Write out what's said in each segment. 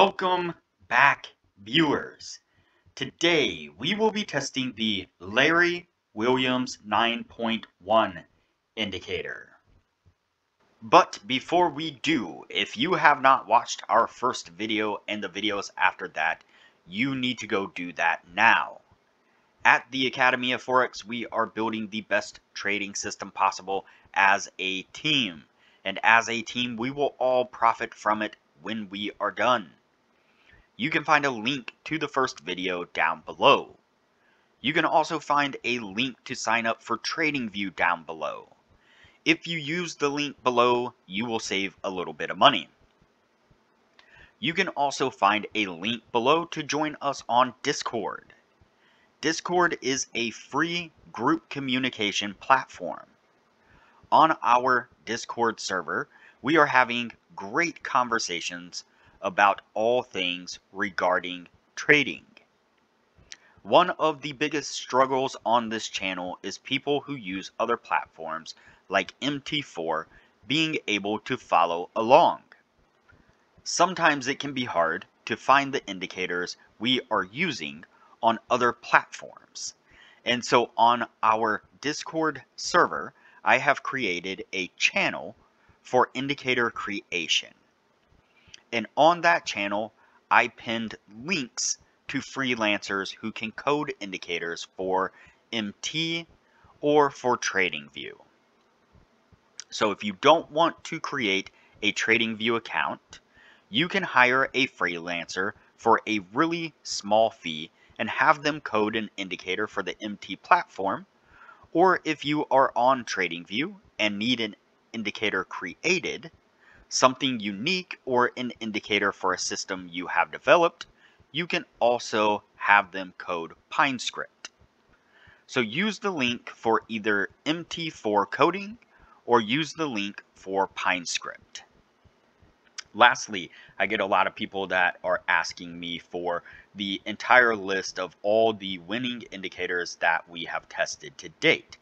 Welcome back, viewers. Today, we will be testing the Larry Williams 9.1 indicator. But before we do, if you have not watched our first video and the videos after that, you need to go do that now. At the Academy of Forex, we are building the best trading system possible as a team. And as a team, we will all profit from it when we are done. You can find a link to the first video down below. You can also find a link to sign up for TradingView down below. If you use the link below, you will save a little bit of money. You can also find a link below to join us on Discord. Discord is a free group communication platform. On our Discord server, we are having great conversations about all things regarding trading. One of the biggest struggles on this channel is people who use other platforms like MT4 being able to follow along. Sometimes it can be hard to find the indicators we are using on other platforms. And so on our Discord server, I have created a channel for indicator creation. And on that channel, I pinned links to freelancers who can code indicators for MT or for TradingView. So if you don't want to create a TradingView account, you can hire a freelancer for a really small fee and have them code an indicator for the MT platform. Or if you are on TradingView and need an indicator created, something unique or an indicator for a system you have developed, you can also have them code PineScript. So use the link for either MT4 coding or use the link for PineScript. Lastly, I get a lot of people that are asking me for the entire list of all the winning indicators that we have tested to date.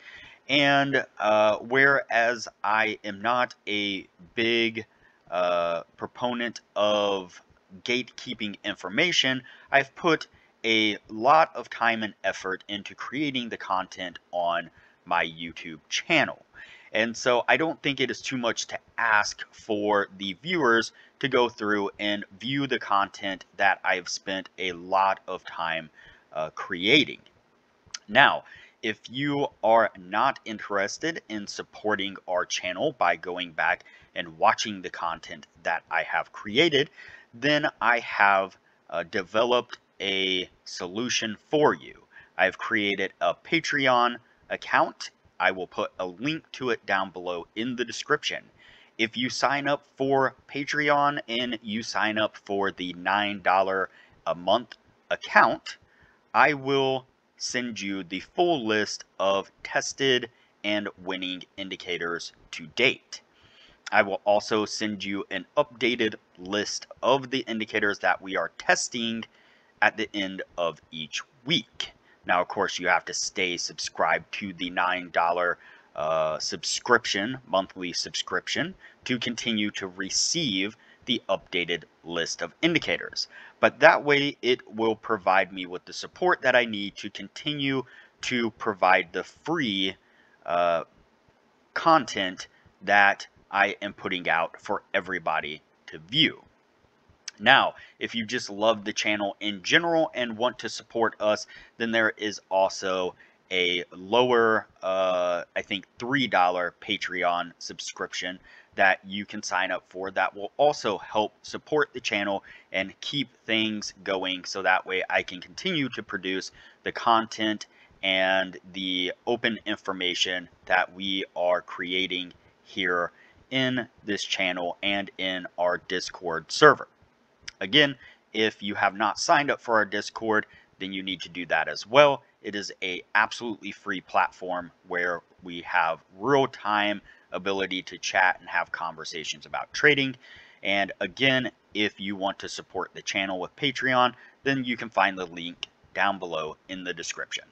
And uh, whereas I am not a big uh, proponent of gatekeeping information, I've put a lot of time and effort into creating the content on my YouTube channel. And so I don't think it is too much to ask for the viewers to go through and view the content that I've spent a lot of time uh, creating. Now, if you are not interested in supporting our channel by going back and watching the content that I have created, then I have uh, developed a solution for you. I've created a Patreon account. I will put a link to it down below in the description. If you sign up for Patreon and you sign up for the $9 a month account, I will send you the full list of tested and winning indicators to date. I will also send you an updated list of the indicators that we are testing at the end of each week. Now, of course, you have to stay subscribed to the $9 uh, subscription, monthly subscription, to continue to receive the updated list of indicators. But that way it will provide me with the support that I need to continue to provide the free uh, content that I am putting out for everybody to view. Now, if you just love the channel in general and want to support us, then there is also a lower, uh, I think, $3 Patreon subscription that you can sign up for that will also help support the channel and keep things going so that way I can continue to produce the content and the open information that we are creating here in this channel and in our Discord server. Again, if you have not signed up for our Discord, then you need to do that as well. It is a absolutely free platform where we have real-time ability to chat and have conversations about trading. And again, if you want to support the channel with Patreon, then you can find the link down below in the description.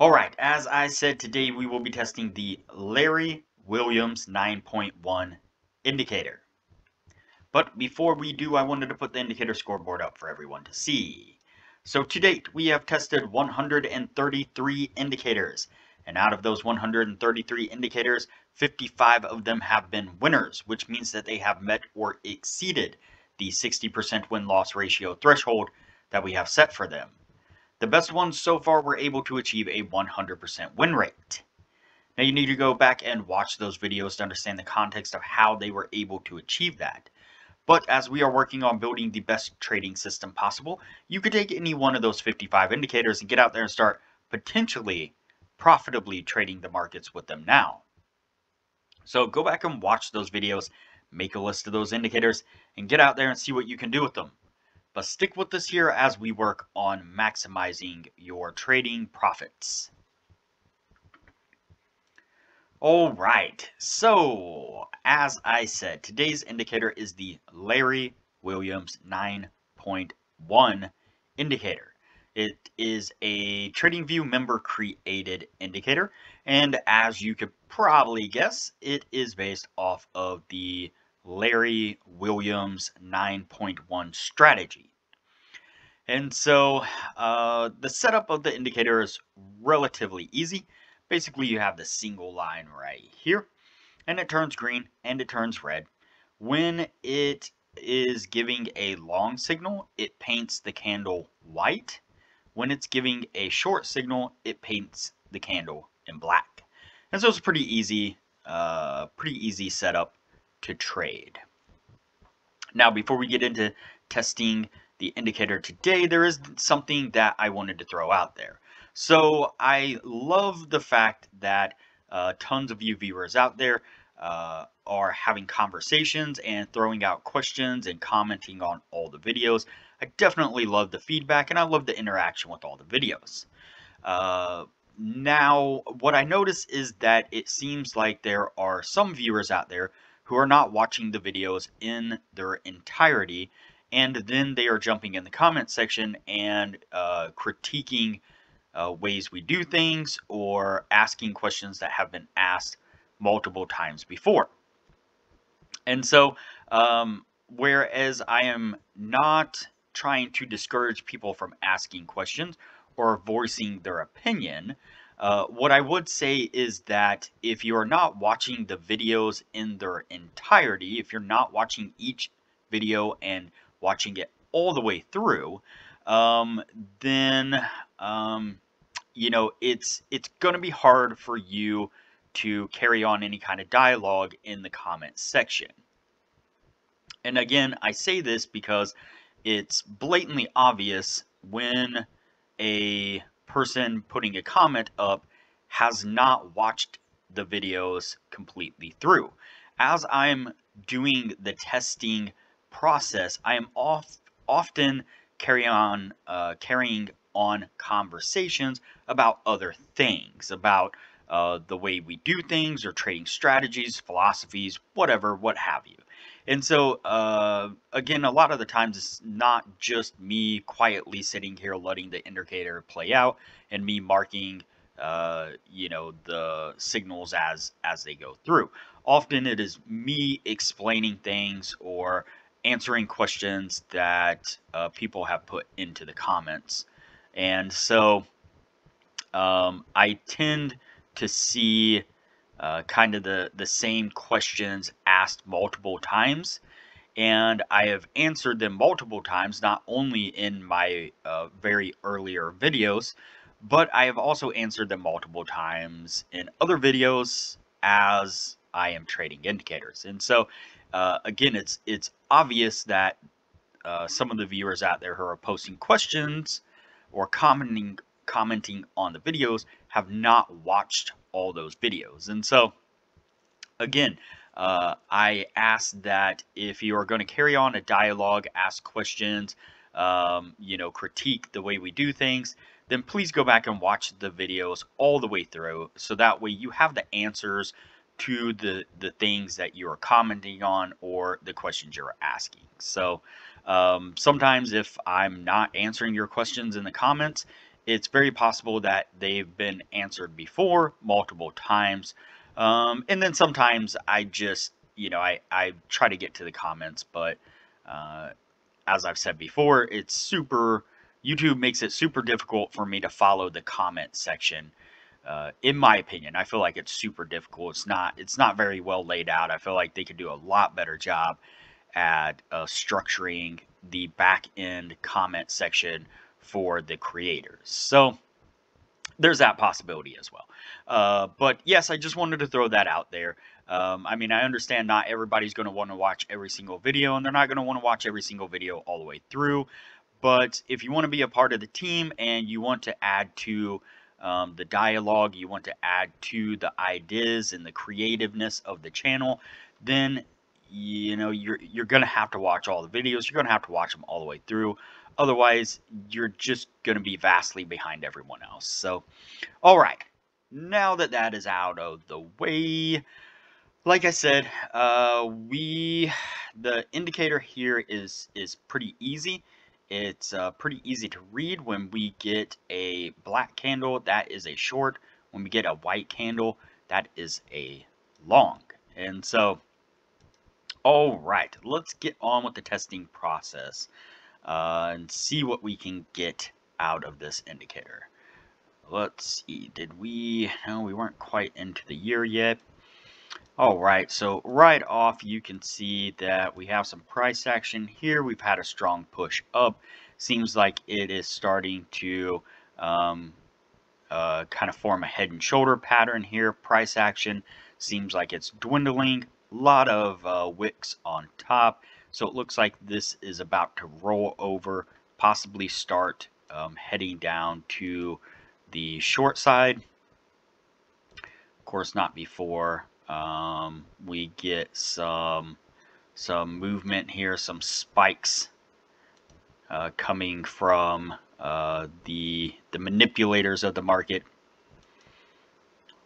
Alright, as I said, today we will be testing the Larry Williams 9.1 indicator. But before we do, I wanted to put the indicator scoreboard up for everyone to see. So to date, we have tested 133 indicators. And out of those 133 indicators, 55 of them have been winners, which means that they have met or exceeded the 60% win-loss ratio threshold that we have set for them. The best ones so far were able to achieve a 100% win rate. Now you need to go back and watch those videos to understand the context of how they were able to achieve that. But as we are working on building the best trading system possible, you could take any one of those 55 indicators and get out there and start potentially profitably trading the markets with them now. So go back and watch those videos, make a list of those indicators, and get out there and see what you can do with them. But stick with us here as we work on maximizing your trading profits. All right, so as I said, today's indicator is the Larry Williams 9.1 indicator. It is a TradingView member created indicator, and as you could probably guess, it is based off of the Larry Williams 9.1 strategy. And so uh, the setup of the indicator is relatively easy. Basically, you have the single line right here, and it turns green and it turns red. When it is giving a long signal, it paints the candle white. When it's giving a short signal, it paints the candle in black. And so it's pretty easy, uh, pretty easy setup to trade. Now, before we get into testing the indicator today, there is something that I wanted to throw out there. So I love the fact that uh, tons of you viewers out there uh, are having conversations and throwing out questions and commenting on all the videos. I definitely love the feedback and I love the interaction with all the videos. Uh, now, what I notice is that it seems like there are some viewers out there who are not watching the videos in their entirety and then they are jumping in the comment section and uh, critiquing uh, ways we do things or asking questions that have been asked multiple times before. And so, um, whereas I am not trying to discourage people from asking questions or voicing their opinion, uh, what I would say is that if you are not watching the videos in their entirety, if you're not watching each video and watching it all the way through, um, then um, you know, it's it's going to be hard for you to carry on any kind of dialogue in the comment section. And again, I say this because it's blatantly obvious when a person putting a comment up has not watched the videos completely through. As I'm doing the testing process, I am off, often carry on, uh, carrying on conversations about other things, about uh, the way we do things or trading strategies, philosophies, whatever, what have you. And so, uh, again, a lot of the times it's not just me quietly sitting here letting the indicator play out and me marking, uh, you know, the signals as as they go through. Often it is me explaining things or answering questions that uh, people have put into the comments and so um, I tend to see uh, kind of the, the same questions asked multiple times. And I have answered them multiple times, not only in my uh, very earlier videos, but I have also answered them multiple times in other videos as I am trading indicators. And so, uh, again, it's it's obvious that uh, some of the viewers out there who are posting questions or commenting commenting on the videos have not watched all those videos. And so, again, uh, I ask that if you are going to carry on a dialogue, ask questions, um, you know, critique the way we do things, then please go back and watch the videos all the way through. So that way you have the answers to the, the things that you are commenting on or the questions you're asking. So um, sometimes if I'm not answering your questions in the comments, it's very possible that they've been answered before multiple times. Um, and then sometimes I just you know, I, I try to get to the comments, but uh, as I've said before, it's super, YouTube makes it super difficult for me to follow the comment section. Uh, in my opinion, I feel like it's super difficult. It's not, it's not very well laid out. I feel like they could do a lot better job at uh, structuring the back end comment section for the creators. So there's that possibility as well. Uh, but yes, I just wanted to throw that out there. Um, I mean, I understand not everybody's going to want to watch every single video, and they're not going to want to watch every single video all the way through. But if you want to be a part of the team and you want to add to um, the dialogue, you want to add to the ideas and the creativeness of the channel, then you know you're you're going to have to watch all the videos. You're going to have to watch them all the way through. Otherwise, you're just going to be vastly behind everyone else. So, all right. Now that that is out of the way, like I said, uh, we the indicator here is is pretty easy. It's uh, pretty easy to read when we get a black candle, that is a short. When we get a white candle, that is a long. And so, all right, let's get on with the testing process uh, and see what we can get out of this indicator. Let's see, did we, no, we weren't quite into the year yet. Alright, so right off you can see that we have some price action here. We've had a strong push up. Seems like it is starting to um, uh, kind of form a head and shoulder pattern here. Price action seems like it's dwindling. A lot of uh, wicks on top. So it looks like this is about to roll over, possibly start um, heading down to the short side. Of course, not before um, we get some some movement here, some spikes uh, coming from uh, the the manipulators of the market.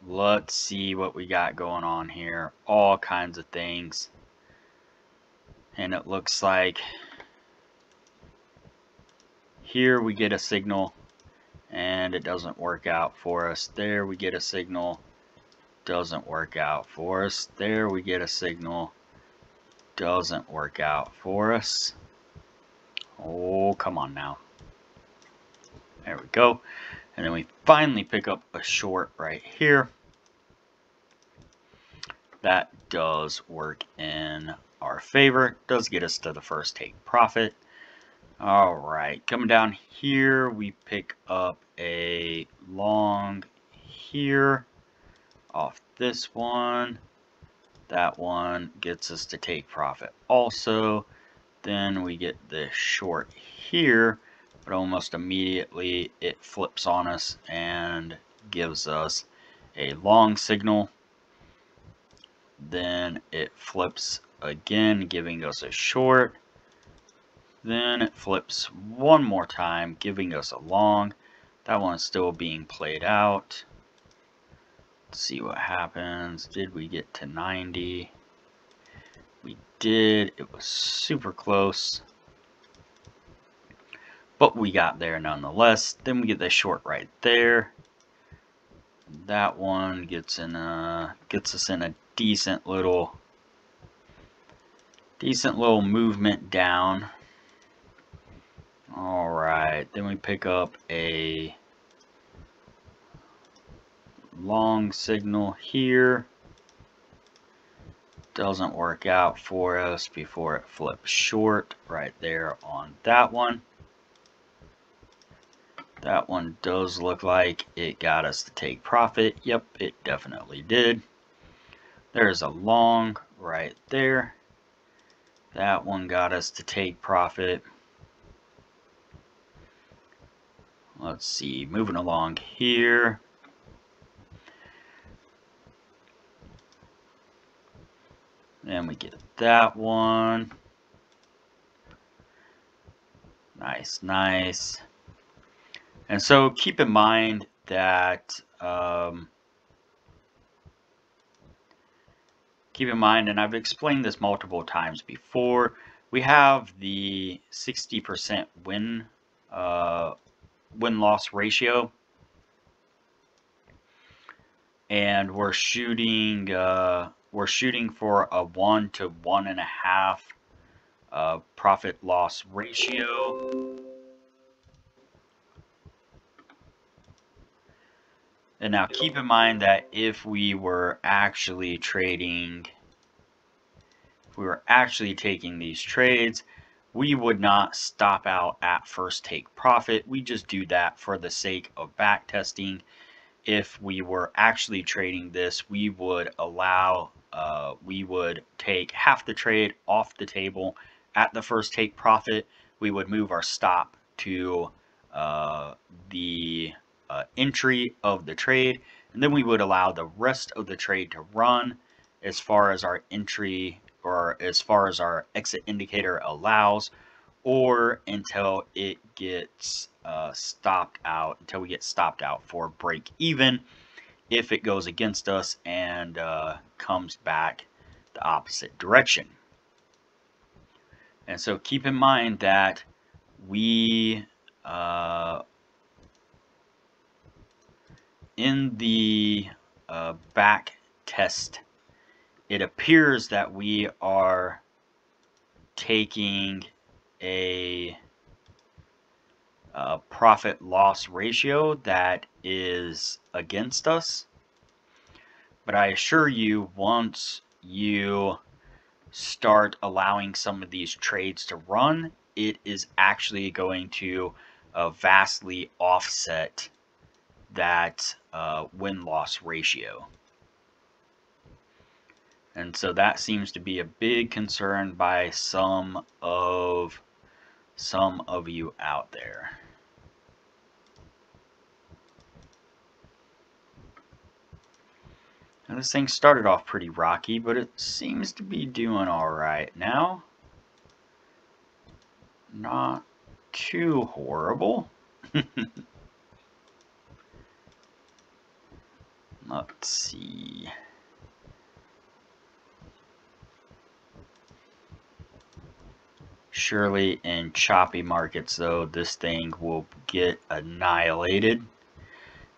Let's see what we got going on here. All kinds of things. And it looks like here we get a signal and it doesn't work out for us. There we get a signal doesn't work out for us. There we get a signal. Doesn't work out for us. Oh, come on now. There we go. And then we finally pick up a short right here. That does work in our favor. Does get us to the first take profit. All right, coming down here, we pick up a long here off this one. That one gets us to take profit also. Then we get this short here, but almost immediately it flips on us and gives us a long signal. Then it flips again, giving us a short. Then it flips one more time, giving us a long. That one's still being played out. Let's see what happens. Did we get to 90? We did. It was super close. But we got there nonetheless. Then we get the short right there. That one gets in a gets us in a decent little decent little movement down. Alright, then we pick up a long signal here doesn't work out for us before it flips short right there on that one. That one does look like it got us to take profit. Yep, it definitely did. There's a long right there. That one got us to take profit. Let's see, moving along here. And we get that one. Nice, nice. And so keep in mind that um, keep in mind, and I've explained this multiple times before, we have the 60% win uh, win-loss ratio. And we're shooting uh, we're shooting for a one to one and a half uh, profit loss ratio. And now keep in mind that if we were actually trading, if we were actually taking these trades, we would not stop out at first take profit. We just do that for the sake of back testing. If we were actually trading this, we would allow, uh, we would take half the trade off the table at the first take profit. We would move our stop to uh, the uh, entry of the trade, and then we would allow the rest of the trade to run as far as our entry or as far as our exit indicator allows or until it gets uh, stopped out until we get stopped out for break even if it goes against us and uh, comes back the opposite direction. And so keep in mind that we uh, in the uh, back test it appears that we are taking a, a profit loss ratio that is against us. But I assure you, once you start allowing some of these trades to run, it is actually going to uh, vastly offset that uh, win-loss ratio. And so that seems to be a big concern by some of some of you out there. Now this thing started off pretty rocky, but it seems to be doing alright now. Not too horrible. Let's see. Surely in choppy markets though, this thing will get annihilated.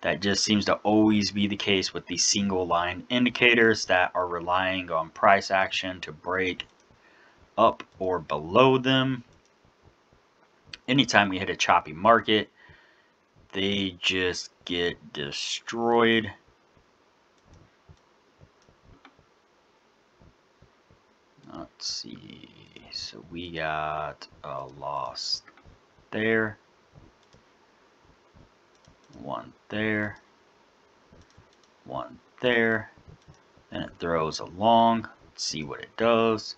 That just seems to always be the case with these single line indicators that are relying on price action to break up or below them. Anytime we hit a choppy market, they just get destroyed. Let's see. So we got a loss there. One there. One there. Then it throws along. Let's see what it does.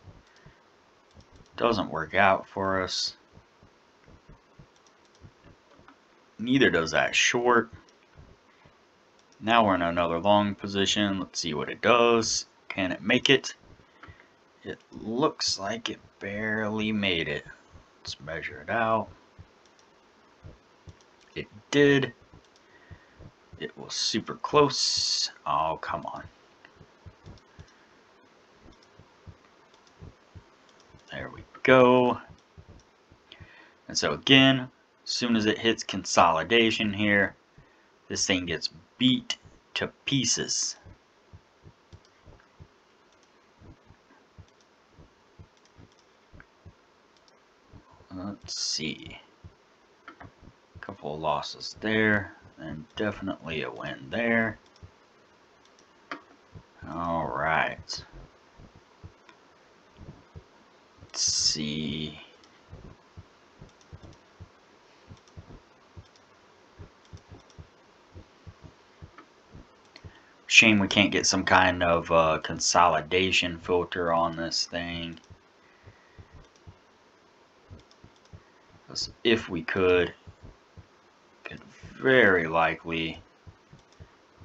Doesn't work out for us. Neither does that short. Now we're in another long position. Let's see what it does. Can it make it? It looks like it barely made it. Let's measure it out. It did. It was super close. Oh, come on. There we go. And so again, as soon as it hits consolidation here, this thing gets beat to pieces. Let's see. A couple of losses there, and definitely a win there. All right. Let's see. Shame we can't get some kind of uh, consolidation filter on this thing. Because if we could, could very likely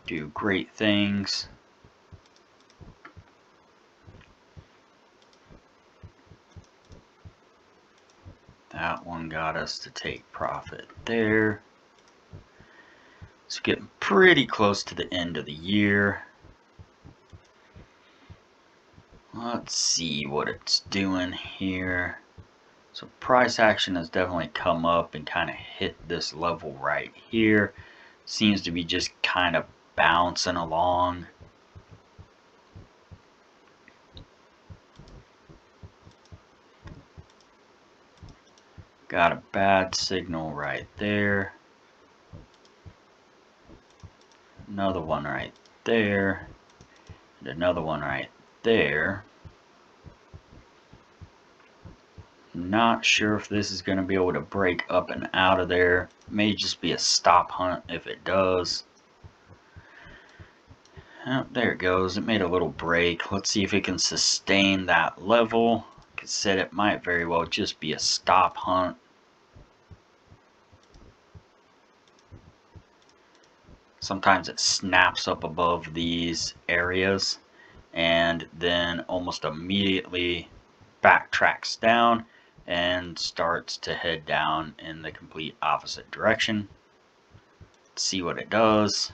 do great things. That one got us to take profit there. It's getting pretty close to the end of the year. Let's see what it's doing here. So price action has definitely come up and kind of hit this level right here. Seems to be just kind of bouncing along. Got a bad signal right there. Another one right there. And another one right there. Not sure if this is going to be able to break up and out of there. May just be a stop hunt if it does. Oh, there it goes. It made a little break. Let's see if it can sustain that level. Like I said, it might very well just be a stop hunt. Sometimes it snaps up above these areas and then almost immediately backtracks down and starts to head down in the complete opposite direction. Let's see what it does.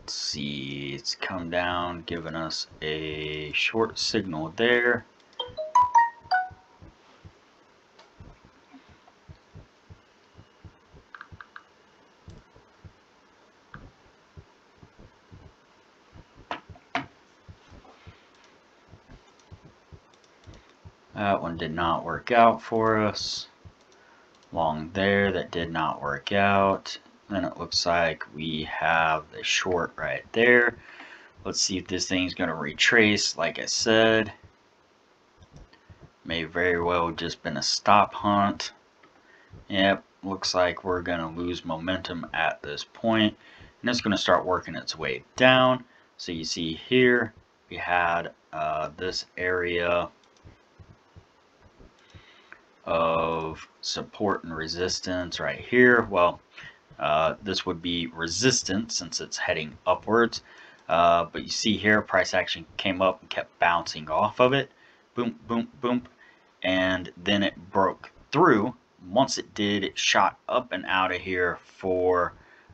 Let's see, it's come down, giving us a short signal there. That one did not work out for us. Long there, that did not work out. Then it looks like we have the short right there. Let's see if this thing's going to retrace. Like I said, may very well just been a stop hunt. Yep, looks like we're going to lose momentum at this point. And it's going to start working its way down. So you see here, we had uh, this area of support and resistance right here. Well, uh, this would be resistance since it's heading upwards. Uh, but you see here, price action came up and kept bouncing off of it. Boom, boom, boom. And then it broke through. Once it did, it shot up and out of here for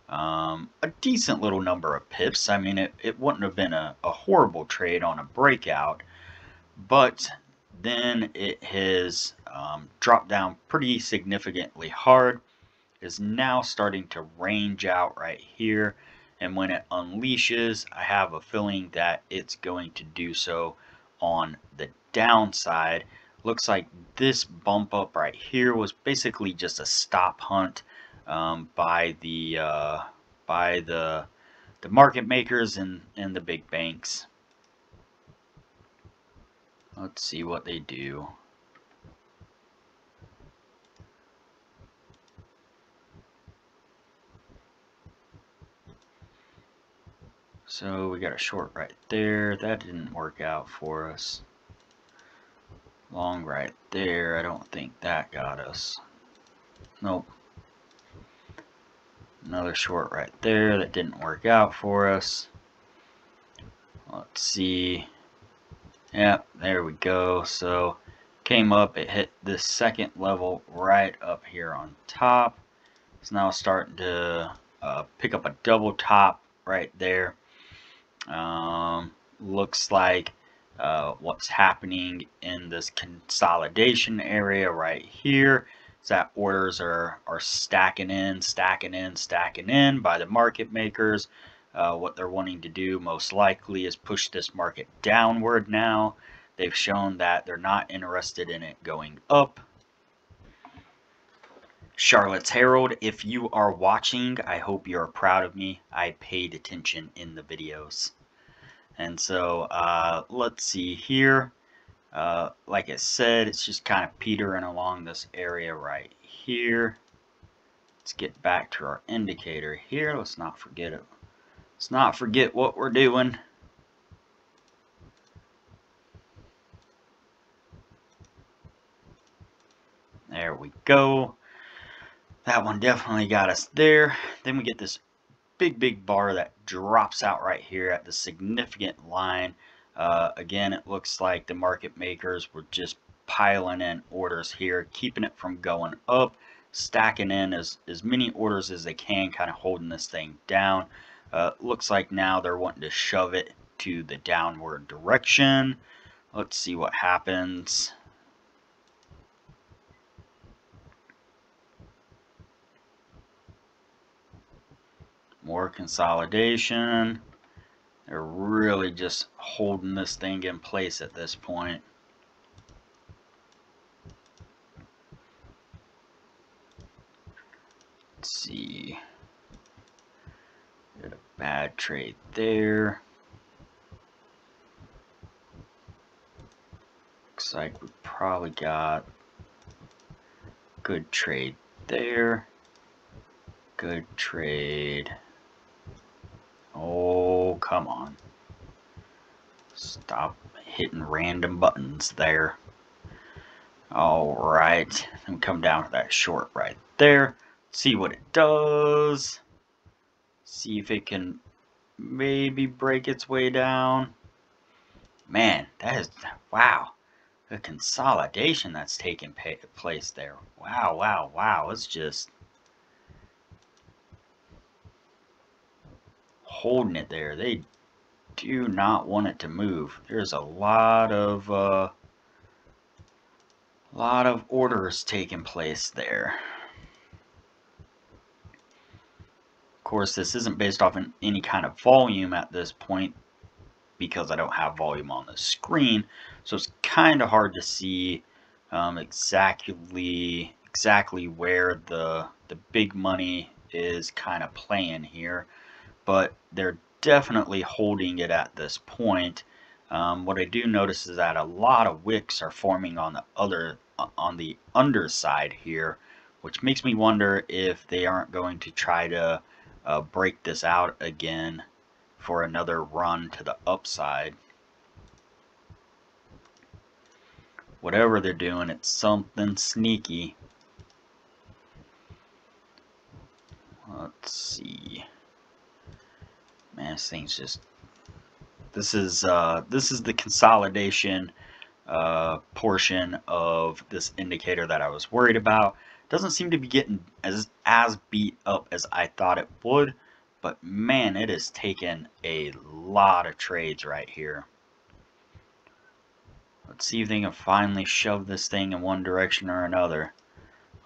um, a decent little number of pips. I mean, it, it wouldn't have been a, a horrible trade on a breakout. But then it has um, dropped down pretty significantly hard is now starting to range out right here and when it unleashes I have a feeling that it's going to do so on the downside. Looks like this bump up right here was basically just a stop hunt um, by the uh, by the the market makers and, and the big banks let's see what they do So we got a short right there. That didn't work out for us. Long right there. I don't think that got us. Nope. Another short right there. That didn't work out for us. Let's see. Yep, there we go. So came up. It hit this second level right up here on top. It's now starting to uh, pick up a double top right there. Um, looks like uh, what's happening in this consolidation area right here is that orders are, are stacking in, stacking in, stacking in by the market makers. Uh, what they're wanting to do most likely is push this market downward now. They've shown that they're not interested in it going up. Charlotte's Herald, if you are watching, I hope you're proud of me. I paid attention in the videos. And so, uh, let's see here. Uh, like I said, it's just kind of petering along this area right here. Let's get back to our indicator here. Let's not forget it. Let's not forget what we're doing. There we go. That one definitely got us there. Then we get this big, big bar that drops out right here at the significant line. Uh, again, it looks like the market makers were just piling in orders here, keeping it from going up, stacking in as, as many orders as they can, kind of holding this thing down. Uh, looks like now they're wanting to shove it to the downward direction. Let's see what happens. more consolidation. They're really just holding this thing in place at this point. Let's see. Got a bad trade there. Looks like we probably got good trade there. Good trade. Oh, come on. Stop hitting random buttons there. Alright, and come down to that short right there. See what it does. See if it can maybe break its way down. Man, that is, wow. The consolidation that's taking place there. Wow, wow, wow. It's just holding it there. They do not want it to move. There's a lot of uh, lot of orders taking place there. Of course, this isn't based off in any kind of volume at this point because I don't have volume on the screen. So it's kind of hard to see um, exactly exactly where the the big money is kind of playing here but they're definitely holding it at this point. Um, what I do notice is that a lot of wicks are forming on the other on the underside here, which makes me wonder if they aren't going to try to uh, break this out again for another run to the upside. Whatever they're doing, it's something sneaky. Let's see. Man, this thing's just. This is uh, this is the consolidation uh, portion of this indicator that I was worried about. Doesn't seem to be getting as as beat up as I thought it would, but man, it has taken a lot of trades right here. Let's see if they can finally shove this thing in one direction or another.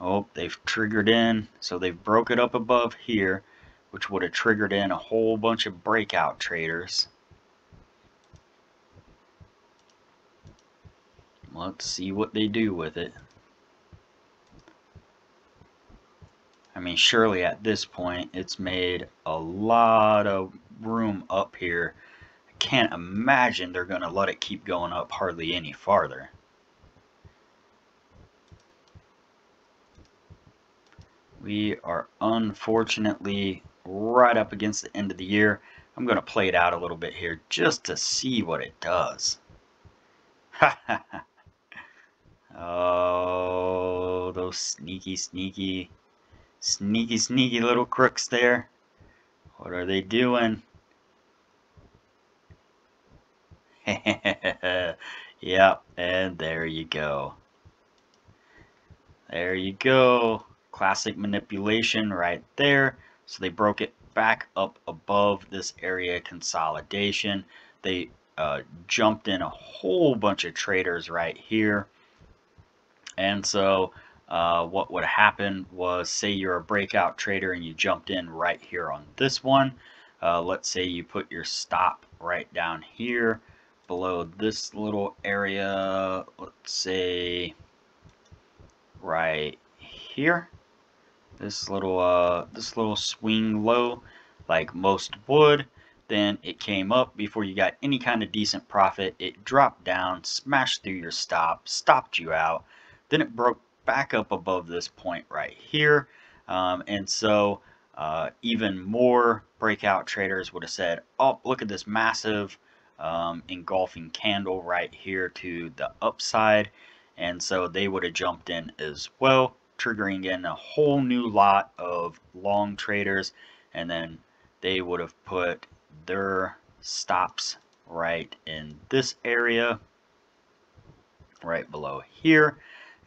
Oh, they've triggered in, so they've broke it up above here which would have triggered in a whole bunch of breakout traders. Let's see what they do with it. I mean, surely at this point, it's made a lot of room up here. I can't imagine they're going to let it keep going up hardly any farther. We are unfortunately right up against the end of the year. I'm going to play it out a little bit here just to see what it does. oh, those sneaky, sneaky, sneaky, sneaky little crooks there. What are they doing? yep, and there you go. There you go. Classic manipulation right there. So they broke it back up above this area consolidation. They uh, jumped in a whole bunch of traders right here. And so uh, what would happen was say you're a breakout trader and you jumped in right here on this one. Uh, let's say you put your stop right down here below this little area. Let's say right here this little uh, this little swing low like most would then it came up before you got any kind of decent profit it dropped down smashed through your stop stopped you out then it broke back up above this point right here. Um, and so uh, even more breakout traders would have said oh look at this massive um, engulfing candle right here to the upside. And so they would have jumped in as well triggering in a whole new lot of long traders. And then they would have put their stops right in this area right below here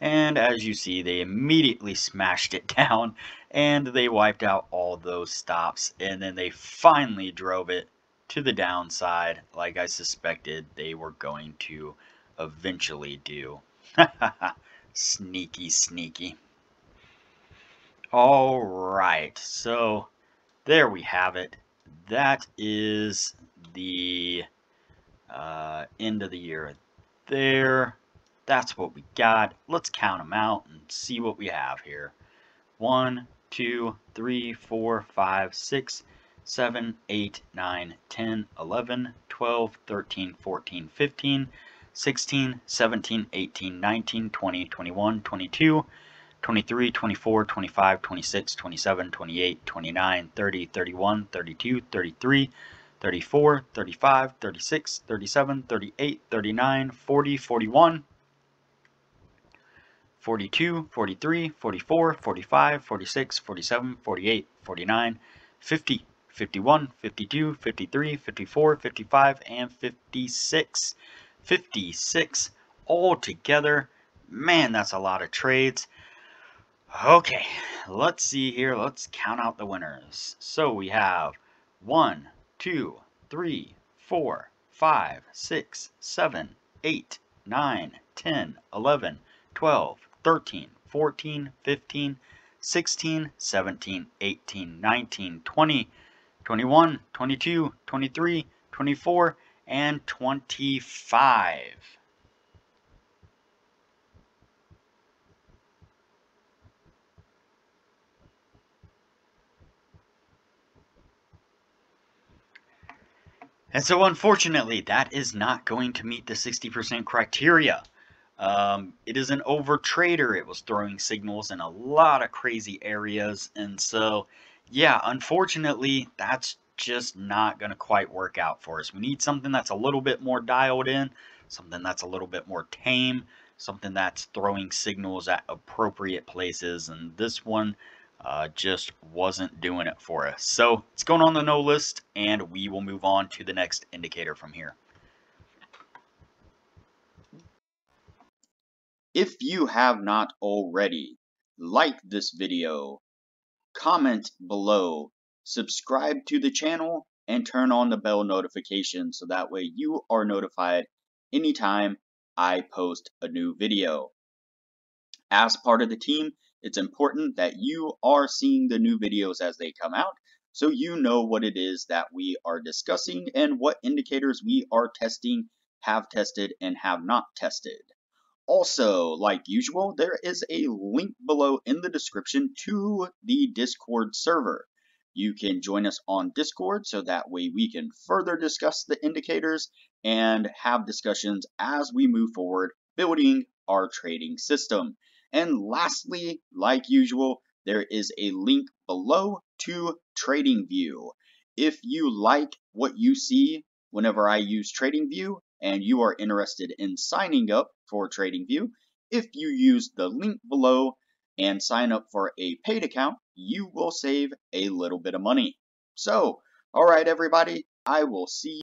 and as you see they immediately smashed it down and they wiped out all those stops and then they finally drove it to the downside like I suspected they were going to eventually do sneaky sneaky all right, so there we have it. That is the uh, end of the year there. That's what we got. Let's count them out and see what we have here. 1, 2, 3, 4, 5, 6, 7, 8, 9, 10, 11, 12, 13, 14, 15, 16, 17, 18, 19, 20, 21, 22, 23, 24, 25, 26, 27, 28, 29, 30, 31, 32, 33, 34, 35, 36, 37, 38, 39, 40, 41, 42, 43, 44, 45, 46, 47, 48, 49, 50, 51, 52, 53, 54, 55, and 56. 56 all together. Man, that's a lot of trades. Okay, let's see here. Let's count out the winners. So we have 1, 2, 3, 4, 5, 6, 7, 8, 9, 10, 11, 12, 13, 14, 15, 16, 17, 18, 19, 20, 21, 22, 23, 24, and 25. And so unfortunately, that is not going to meet the 60% criteria. Um, it is an overtrader. It was throwing signals in a lot of crazy areas. And so, yeah, unfortunately, that's just not going to quite work out for us. We need something that's a little bit more dialed in, something that's a little bit more tame, something that's throwing signals at appropriate places. And this one uh, just wasn't doing it for us. So it's going on the no list, and we will move on to the next indicator from here. If you have not already, like this video, comment below, subscribe to the channel, and turn on the bell notification so that way you are notified anytime I post a new video. As part of the team, it's important that you are seeing the new videos as they come out so you know what it is that we are discussing and what indicators we are testing, have tested, and have not tested. Also, like usual, there is a link below in the description to the Discord server. You can join us on Discord so that way we can further discuss the indicators and have discussions as we move forward building our trading system. And lastly, like usual, there is a link below to TradingView. If you like what you see whenever I use TradingView and you are interested in signing up for TradingView, if you use the link below and sign up for a paid account, you will save a little bit of money. So, alright everybody, I will see